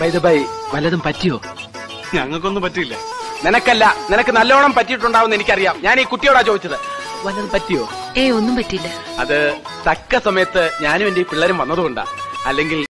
By the by വല്ലതും പറ്റിയോ? ഞങ്ങൾക്കൊന്നും പറ്റില്ല നിനക്കല്ല നിനക്ക് നല്ലോണം പറ്റിയിട്ടുണ്ടാവും എനിക്കറിയാം. ഞാൻ ഈ കുട്ടിയോടാ ചോദിച്ചത്. വല്ലതും പറ്റിയോ? ഏ ഒന്നും പറ്റിയില്ല. അത് തക്ക സമയത്ത് ഞാനും എന്റെ ഈ പിള്ളേരും വന്നതുകൊണ്ടാ. അല്ലെങ്കിൽ